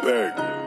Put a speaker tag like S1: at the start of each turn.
S1: bang.